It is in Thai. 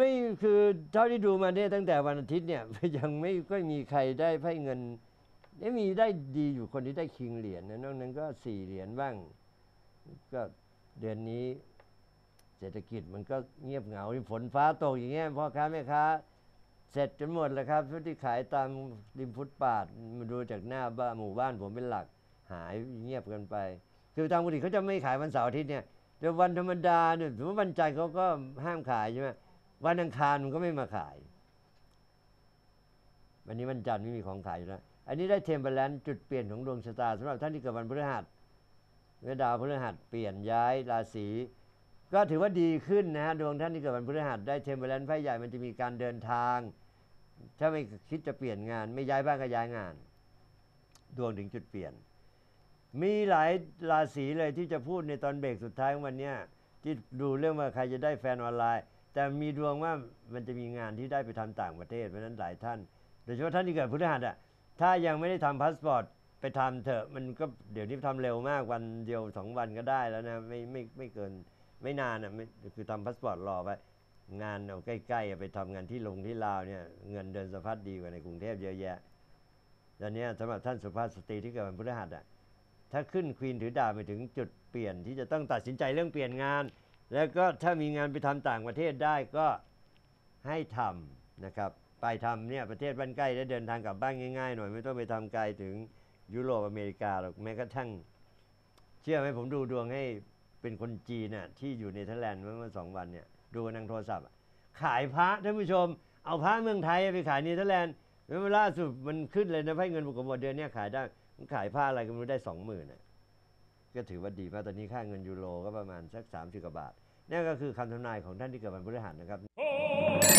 ไม่คือเท่าที่ดูมาเนี่ยตั้งแต่วันอาทิตย์เนี่ยยังไม่ค่อยมีใครได้ไพ่เงินได้มีได้ดีอยู่คนที่ได้คิงเหรียญนะนอกนั้นก็สี่เหรียญบ้าง ก็เดือนนี้ เศรษฐกิจมันก็เงียบเหงาฝนฟ้าตกอย่างเงี้ยพ่อค้าแม่ค้าเสร็จจนหมดแล้วครับที่ขายตามริมฟุตปาดมาดูจากหน้าบ้านหมู่บ้านผมเป็นหลักหายเงียบกันไป คือทางปกติเขาจะไม่ขายวันเสาร์อาทิตย์เนี่ยแต่วันธรรมดาเนี่ยถือว่าวันจันทร์เขาก็ห้ามขายใช่ไหม วันอังคารมันก็ไม่มาขาย วันนี้วันจันทร์ไม่มีของขายแล้วอันนี้ได้ Temperance จุดเปลี่ยนของดวงชะตาสำหรับท่านที่เกิดวันพฤหัสเมื่อดาวพฤหัสเปลี่ยนย้ายราศีก็ถือว่าดีขึ้นนะฮะดวงท่านที่เกิดวันพฤหัสได้ Temperance ไพ่ใหญ่มันจะมีการเดินทาง ถ้าไม่คิดจะเปลี่ยนงาน ไม่ย้ายบ้านก็ย้ายงาน ดวงถึงจุดเปลี่ยน มีหลายราศีเลยที่จะพูดในตอนเบรกสุดท้ายของวันนี้ที่ดูเรื่องว่าใครจะได้แฟนออนไลน์ แต่มีดวงว่ามันจะมีงานที่ได้ไปทำต่างประเทศเพราะนั้นหลายท่าน โดยเฉพาะท่านที่เกิดพฤหัสอะถ้ายังไม่ได้ทำพาสปอร์ตไปทำเถอะมันก็เดี๋ยวนี้ทำเร็วมากวันเดียวสองวันก็ได้แล้วนะไม่ไม่ไม่เกินไม่นานอะไม่คือทำพาสปอร์ตรอไปงานเอาใกล้ๆไปทำงานที่ลงที่ลาวเนี่ยเงินเดือนสะพัดดีกว่าในกรุงเทพเยอะแยะตอนนี้สำหรับท่านสุภาพสตรีที่เกิดวันพฤหัสอะถ้าขึ้นควีนถือดาบไปถึงจุดเปลี่ยนที่จะต้องตัดสินใจเรื่องเปลี่ยนงาน แล้วก็ถ้ามีงานไปทำต่างประเทศได้ก็ให้ทำนะครับ ไปทำเนี่ยประเทศบ้านใกล้แล้เดินทางกลับบ้านง่ายๆหน่อยไม่ต้องไปทำไกลถึงยุโรปอเมริกาหรอกแม้กระทั่ง เชื่อไหมผมดูดวงให้เป็นคนจีนน่ะที่อยู่ในเธอร์แลนด์เมื่อสองวันเนี่ยดูนทางโทรศัพท์ ขายพระท่านผู้ชม เอาพระเมืองไทยไปขายในเธอร์แลนด์แล้วล่าสุดมันขึ้นเลยนะให้เงินปกติเดือนเนี้ยขายได้มันขายผ้าอะไรก็ไม่รู้ได้สองหมื่นน่ะก็ถือว่าดีมากตอนนี้ค่าเงินยูโรก็ประมาณสักสามสิบกว่าบาท นี่ก็คือคำทำนายของท่านที่เกิดวันพฤหัสนะครับ Oh